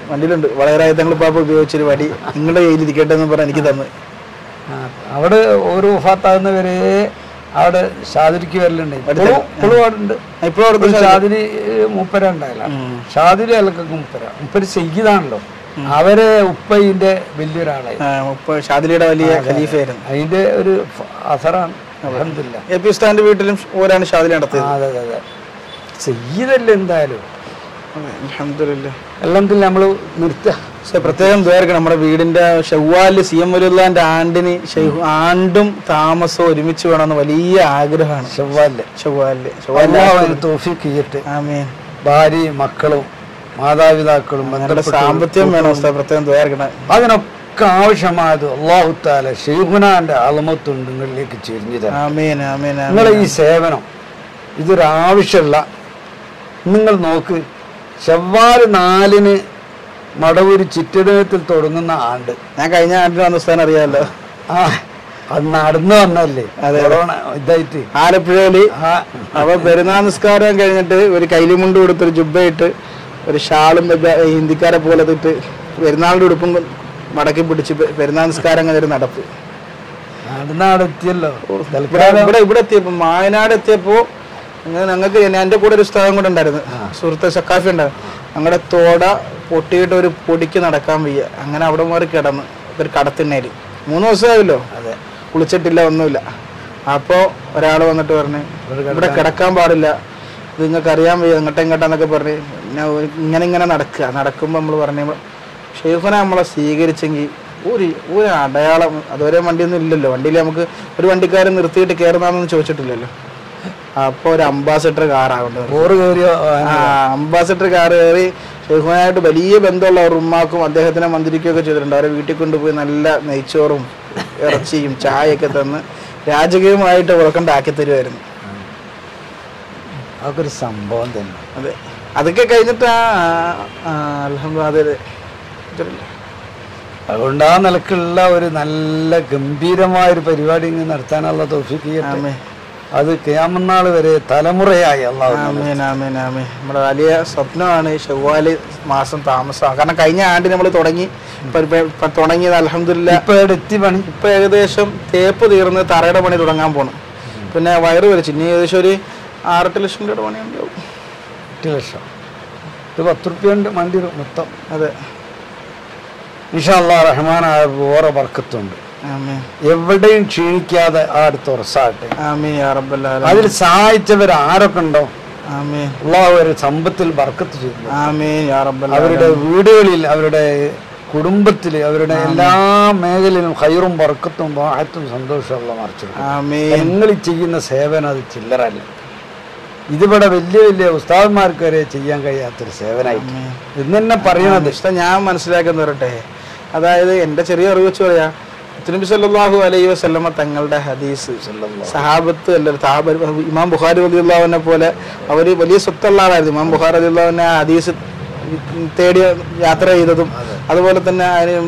വണ്ടിയിലുണ്ട്. വടകരായുധങ്ങൾ പാപ്പ ഉപയോഗിച്ചൊരു വടി. നിങ്ങളുടെ കയ്യിൽ ഇരിക്കട്ടെ എന്ന് പറഞ്ഞ് എനിക്ക് തന്ന്. അവിടെ ഓരോ വഫാത്താകുന്നവരെ അവിടെ ഷാദിരിക്ക് വരലുണ്ട്. അടുത്ത- ഇപ്പോഴും ഒരു ഷാദിരി മുപ്പര ഉണ്ടായില്ല. ഷാദിരി അലക്കൊക്കെ മുപ്പര. മുപ്പര് ചെയ്താണല്ലോ അവരെ ഉപ്പയിന്റെ വലിയൊരാളായിരുന്നു ഷാദിലിയുടെ വലിയ ഖലീഫയായിരുന്നു. അതിന്റെ ഒരു അസറാണ്. അലഹമില്ല എ പി ഉസ്താദിന്റെ വീട്ടിലും ഓരാണ് ഷാദിലി നടത്തിയത്. അതെ അതെ അതെ. ചെയ്തല്ലേ എന്തായാലും. അലഹമില്ല നമ്മൾ നിർത്തുക. പക്ഷേ പ്രത്യേകം ദ്വേർക്കണം നമ്മുടെ വീടിന്റെ ഷവ്വാൽ സി എം വലുല്ലാന്റെ ആണ്ടിന് ആണ്ടും താമസവും ഒരുമിച്ച് വേണമെന്ന് വലിയ ആഗ്രഹമാണ്. ഷവ്വാൽ ഷവ്വാൽ ആമീൻ. ഭാര്യയും മക്കളും മാതാപിതാക്കളും സാമ്പത്തികം വേണം പ്രത്യേകം ദ്വാരക്കണം അതിനൊക്കെ ആവശ്യമായത് അള്ളാഹുത്താല ഷെയ്ഖുനാന്റെ അളമത്തുണ്ട് നിങ്ങളിലേക്ക് ചെരിഞ്ഞു തരാം. നിങ്ങളെ ഈ സേവനം ഇതൊരാവശ്യമുള്ള നിങ്ങൾ നോക്ക് ചെവ്വാൽ നാലിന് മടവൂര് ചിറ്റടത്തിൽ തുടങ്ങുന്ന ആണ്ട്. ഞാൻ കഴിഞ്ഞ ആണ്ടിന് വന്ന സ്ഥാനം അറിയാമല്ലോ ആ അത് നടന്നു വന്നല്ലേ. കൊറോണ ഇതായിട്ട്. ആലപ്പുഴയിൽ അപ്പൊ പെരുന്നാൾ നിസ്കാരം കഴിഞ്ഞിട്ട് ഒരു കൈലിമുണ്ട് കൊടുത്തൊരു ജുബയിട്ട് ഒരു ഷാളും ഹിന്ദിക്കാരെ പോലെ ഇട്ട് പെരുന്നാളിന്റെ ഉടുപ്പും മടക്കി പിടിച്ച് പെരുന്നാൾ നിസ്കാരം ഒരു നടപ്പ്. ഇവിടെ ഇവിടെ എത്തിയപ്പോ മായനാട് എത്തിയപ്പോ ഞങ്ങക്ക് ഞങ്ങൾക്ക് എന്റെ കൂടെ ഒരു സ്ഥലം കൂടെ ഉണ്ടായിരുന്നു. സുഹൃത്ത് സക്കാഫി ഉണ്ടായിരുന്നു. ഞങ്ങളുടെ തോട പൊട്ടിയിട്ട് ഒരു പൊടിക്ക് നടക്കാൻ വയ്യ. അങ്ങനെ അവിടെ മാറി കിടന്ന് ഒരു കടത്തിണ്ണേൽ മൂന്ന് ദിവസമായല്ലോ. അതെ. കുളിച്ചിട്ടില്ല ഒന്നുമില്ല. അപ്പോൾ ഒരാൾ വന്നിട്ട് പറഞ്ഞു ഇവിടെ കിടക്കാൻ പാടില്ല. ഇത് നിങ്ങൾക്കറിയാൻ വയ്യ ഇങ്ങോട്ടെ ഇങ്ങോട്ടാന്നൊക്കെ പറഞ്ഞ്. പിന്നെ ഇങ്ങനെ ഇങ്ങനെ നടക്കുക. നടക്കുമ്പോൾ നമ്മൾ പറഞ്ഞ ഷെയ്ഫിനെ നമ്മളെ സ്വീകരിച്ചെങ്കിൽ ഒരു ഒരു അടയാളം അതുവരെ വണ്ടിയൊന്നും ഇല്ലല്ലോ. വണ്ടിയിൽ നമുക്ക് ഒരു വണ്ടിക്കാരൻ നിർത്തിയിട്ട് കയറുന്നാണെന്ന് ചോദിച്ചിട്ടില്ലല്ലോ. അപ്പോൾ ഒരു അംബാസിഡർ കയറിയോ ആ അംബാസിഡർ കാർ കയറി ഷെയ്ഫുമായിട്ട് വലിയ ബന്ധമുള്ള ഉമ്മാക്കും അദ്ദേഹത്തിനെ മന്ത്രിക്കുകയൊക്കെ ചെയ്തിട്ടുണ്ട്. അവരെ വീട്ടിൽ കൊണ്ടുപോയി നല്ല നെയ്ച്ചോറും ഇറച്ചിയും ചായയൊക്കെ തന്ന് രാജകീയമായിട്ട് ഉറക്കണ്ടാക്കി തരുമായിരുന്നു അതൊക്കെ ഒരു സംഭവം തന്നെ. അതെ. അതൊക്കെ കഴിഞ്ഞിട്ട് ആ അലഹമ്മ അതെ അതെ അതുകൊണ്ട് ആ നിലക്കുള്ള ഒരു നല്ല ഗംഭീരമായ ഒരു പരിപാടി ഇങ്ങ് നടത്താനുള്ള തോഫിക്ക് ചെയ്യട്ടെ. അത് കിയാമന്നാൾ വരെ തലമുറയായി നമ്മുടെ വലിയ സ്വപ്നമാണ് ഷവ്വാൽ മാസം താമസം. കാരണം കഴിഞ്ഞ ആണ്ട് നമ്മൾ തുടങ്ങി തുടങ്ങിയത് അലഹമില്ല ഇപ്പൊ എത്തി പണി. ഇപ്പൊ ഏകദേശം തേപ്പ് തീർന്ന് തറയുടെ പണി തുടങ്ങാൻ പോണം. പിന്നെ വയറ് വലിച്ചു. ഇനി ഏകദേശം ഒരു ആറെട്ട് ലക്ഷം രൂപയുടെ പണി ഉണ്ടാവും എട്ട് ലക്ഷം. ഇത് പത്ത് റുപ്യണ്ട് വണ്ടി മൊത്തം. അതെ. ഇഷാള്ള റഹ്മാൻ ഓറെ വർക്കത്തുണ്ട്. എവിടെയും ക്ഷീണിക്കാതെ ആ അടുത്ത് ഉറസാകട്ടെ അതിൽ. സഹായിച്ചവർ ആരൊക്കെ ഉണ്ടോ ഒരു സമ്പത്തിൽ ബർക്കത്ത് ചെയ്തു അവരുടെ വീടുകളിൽ അവരുടെ കുടുംബത്തിൽ അവരുടെ എല്ലാ മേഖലയിലും ഹൈറും ബർക്കത്തും വാഹത്തും സന്തോഷമുള്ള മറിച്ചെടുക്കും ആമേ നിങ്ങൾ ചെയ്യുന്ന സേവനം അത് ചില്ലറല്ല ഇതിവിടെ വലിയ വലിയ ഉസ്താദന്മാർക്ക് വരെ ചെയ്യാൻ കഴിയാത്തൊരു സേവനമായിട്ട്. ഇന്ന് തന്നെ പറയണത് ഇഷ്ടം ഞാൻ മനസ്സിലാക്കുന്ന വരട്ടെ അതായത് എന്റെ ചെറിയ അറിവ് വെച്ച് പറയാ. തിരുമ്പി സല്ലാഹു അലൈഹി വസല്ലമ തങ്ങളുടെ ഹദീസ് സഹാബത്ത് അല്ല ഇമാം ബുഖാരി അലിയുള്ളവനെ പോലെ അവർ വലിയ സ്വത്തുള്ള ആളായിരുന്നു ഇമാം ബുഖാർ അലിയുള്ളവനെ ആ ഹദീസ് തേടി യാത്ര ചെയ്തതും അതുപോലെ തന്നെ അതിന്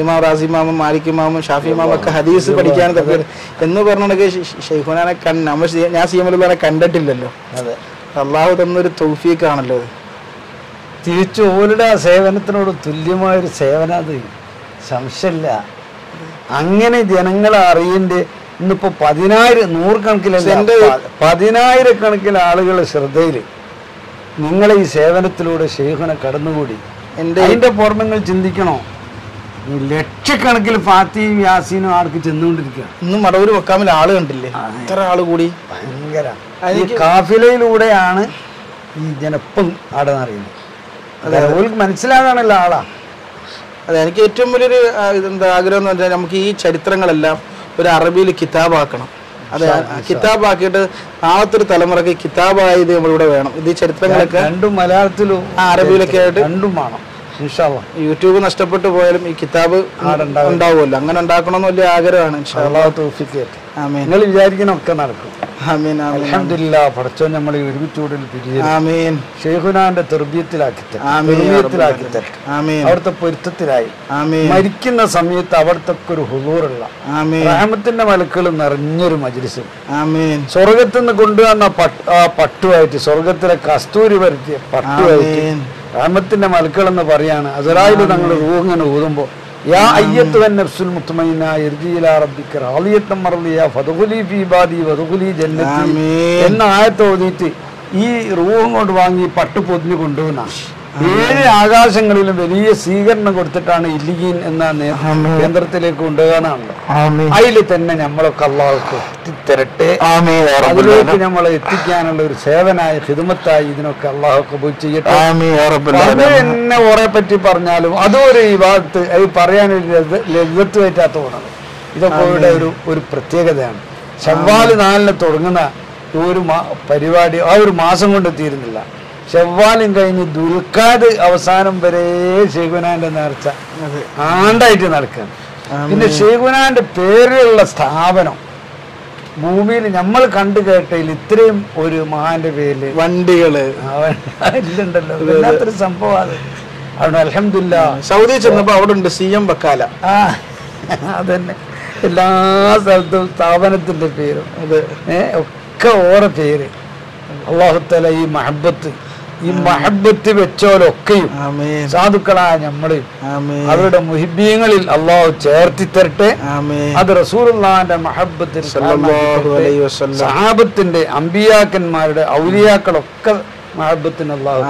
ഇമാം റാസി ഇമാമും മാലിക് ഇമാമും ഷാഫി ഇമാമും ഒക്കെ ഹദീസ് പഠിക്കാൻ തപ്പി എന്ന് പറഞ്ഞിട്ടുണ്ടെങ്കിൽ ഷെയ്ഖുനാനെ കണ്ട് നമ്മൾ ഞാൻ സി എം കണ്ടിട്ടില്ലല്ലോ. അതെ. അള്ളാഹു തന്നൊരു തൗഫീഖാണല്ലോ അത്. തിരിച്ചു ഓരുടെ ആ സേവനത്തിനോട് തുല്യമായൊരു സേവന അത്. സംശയമില്ല. അങ്ങനെ ജനങ്ങളെ അറിയേണ്ട ഇന്നിപ്പോ പതിനായിരം നൂറുകണക്കിലല്ല പതിനായിരക്കണക്കിന് ആളുകളുടെ ശ്രദ്ധയിൽ നിങ്ങളെ ഈ സേവനത്തിലൂടെ ഷെയ്ഖിനെ കടന്നുകൂടി. എന്റെ അതിന്റെ പുറമെങ്ങൾ ചിന്തിക്കണോ? ഈ ലക്ഷക്കണക്കിൽ ഫാത്തിയും യാസീനും ആൾക്ക് ചെന്നുകൊണ്ടിരിക്കുക. ഇന്നും മടവൂര് വെക്കാമിൽ ആൾ കണ്ടില്ലേ? ഇത്ര ആൾ കൂടി. ഭയങ്കര. ഈ കാഫിലയിലൂടെയാണ് ഈ ജനപ്പം അവിടെ അറിയുന്നത് അതെ ഓൾക്ക് മനസ്സിലാകാണല്ലോ ആളാ. അതെ എനിക്ക് ഏറ്റവും വലിയൊരു ഇതെന്താ ആഗ്രഹം എന്ന് പറഞ്ഞാൽ നമുക്ക് ഈ ചരിത്രങ്ങളെല്ലാം ഒരു അറബിയിൽ കിതാബാക്കണം. അതെ കിതാബ് കിതാബാക്കിയിട്ട് നാളത്തെ തലമുറയ്ക്ക് കിതാബായി കിതാബായത് നമ്മളിവിടെ വേണം. ഇത് ചരിത്രങ്ങളൊക്കെ രണ്ടും മലയാളത്തിലും അറബിയിലൊക്കെ ആയിട്ട് രണ്ടും വേണം യൂട്യൂബ് നഷ്ടപ്പെട്ടു പോയാലും ഈ കിതാബ്. ഉണ്ടാവുമല്ലോ. അങ്ങനെ ഉണ്ടാക്കണമെന്ന് വലിയ ആഗ്രഹമാണ് നിങ്ങൾ വിചാരിക്കണമൊക്കെ നടക്കും. അൽഹംദുലില്ലാ പഠിച്ചോ നമ്മൾ ഒരുമിച്ചൂടിൽ പിരിയ ആമീൻ. ഷെയ്ഖുനാന്റെ തെർബീയത്തിലാക്കി തെർബീയത്തിലാക്കി ആമീൻ അവിടുത്തെ പൊരുത്തത്തിലായി. മരിക്കുന്ന സമയത്ത് അവിടുത്തെ ഒരു ഹുദൂറുള്ള റഹമത്തിന്റെ മലക്കൾ നിറഞ്ഞൊരു മജ്ലിസ്. ആമീൻ. സ്വർഗത്തിൽ നിന്ന് കൊണ്ടുവന്ന പട്ടുമായിട്ട് സ്വർഗത്തിലെ കസ്തൂരി പരത്തിയ പട്ടുമായിട്ട് റഹമത്തിന്റെ മലക്കൾ എന്ന് പറയാണ് അസറായിൽ തങ്ങൾ റൂഹിങ്ങനെ ഊതുമ്പോ യാ അയ്യത്ത് വൻ നഫ്സുൽ മുത്മയിന ഇർജിയില റബ്ബിക്ക റാളിയത്തം മറലിയ ഫദഖുലി ഫീ ബാദി വദഖുലി ജന്നത്തി ആമീൻ. എന്ന ആയത്ത് ഓതിയിട്ട് ഈ റൂഹം കൊണ്ട് വാങ്ങി പട്ട് പൊതിഞ്ഞു കൊണ്ടുവന്ന ഏഴ് ആകാശങ്ങളിലും വലിയ സ്വീകരണം കൊടുത്തിട്ടാണ് ഇല്ലീൻ എന്ന കേന്ദ്രത്തിലേക്ക് കൊണ്ടുപോകാനാണല്ലോ അതിൽ തന്നെ നമ്മളൊക്കെ അള്ളാൾക്ക് എത്തിത്തരട്ടെ. അതിലേക്ക്. നമ്മളെ എത്തിക്കാനുള്ള ഒരു സേവനായ ഹിദമത്തായി ഇതിനൊക്കെ അള്ളാഹു കബൂൽ ചെയ്യട്ടെ. അത്. എന്നെ ഓറെ പറ്റി പറഞ്ഞാലും അതും ഒരു ഈ ഭാഗത്ത് അത് പറയാനൊരു ലഭ്യത്ത് പറ്റാത്ത ഇതൊക്കെ ഇവിടെ ഒരു ഒരു പ്രത്യേകതയാണ്. ചവ്വാൽ നാലിന് തുടങ്ങുന്ന ഒരു പരിപാടി ആ ഒരു മാസം കൊണ്ട് തീരുന്നില്ല. ഷവ്വാലും കഴിഞ്ഞ് ദുൽഖാദ് അവസാനം വരെ ഷെയ്ഖുനാന്റെ നേർച്ച. ആണ്ടായിട്ട് നടക്കുകയാണ്. പിന്നെ ഷെയ്ഖുനാന്റെ പേരിലുള്ള സ്ഥാപനം ഭൂമിയിൽ നമ്മൾ കണ്ടു കേട്ടതിൽ ഇത്രയും ഒരു മഹാന്റെ പേരിൽ വണ്ടികൾ. ഇല്ലുണ്ടല്ലോ വല്ലാത്തൊരു സംഭവമാണ്. അവിടെ അലഹമില്ല സൗദി ചെന്നപ്പോ അവിടെ ഉണ്ട് സി എം ബക്കാല ആ അതന്നെ. എല്ലാ സ്ഥലത്തും സ്ഥാപനത്തിന്റെ പേരും. അത്. ഒക്കെ ഓരോ പേര്. അള്ളാഹുത്തല ഈ മഹബത്ത് ഈ മഹബത്ത് വെച്ചോലൊക്കെയും സാധുക്കളായ ഞമ്മൾ. അവരുടെ മുഹിബീങ്ങളിൽ അള്ളാഹു ചേർത്തി തരട്ടെ അത് റസൂലുള്ളാന്റെ മഹബത്തിൽ. സഹാബത്തിന്റെ അമ്പിയാക്കന്മാരുടെ ഔലിയാക്കളൊക്കെ മഹബത്തിന് അള്ളാഹു.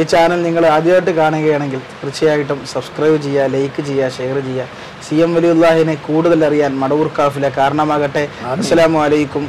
ഈ ചാനൽ നിങ്ങൾ ആദ്യമായിട്ട് കാണുകയാണെങ്കിൽ തീർച്ചയായിട്ടും സബ്സ്ക്രൈബ് ചെയ്യുക ലൈക്ക് ചെയ്യുക ഷെയർ ചെയ്യുക. സി എം വലിയുല്ലാഹിനെ കൂടുതൽ അറിയാൻ മടവൂർ കാഫിലെ കാരണമാകട്ടെ. അസ്സലാമു അലൈക്കും